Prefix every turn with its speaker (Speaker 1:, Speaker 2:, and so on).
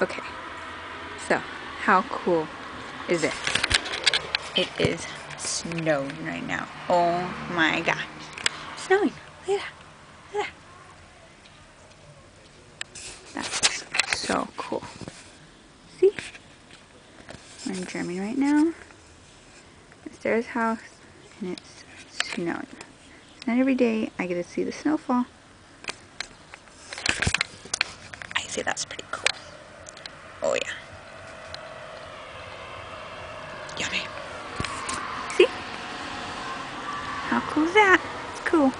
Speaker 1: Okay, so how cool is it? It is snowing right now. Oh my gosh. Snowing. Look at that. Look at that. That's so cool. See? We're in Germany right now. It's Sara's house and it's snowing. It's not every day I get to see the snowfall. I say that's pretty cool. Oh yeah. Yummy. See? How cool is that? It's cool.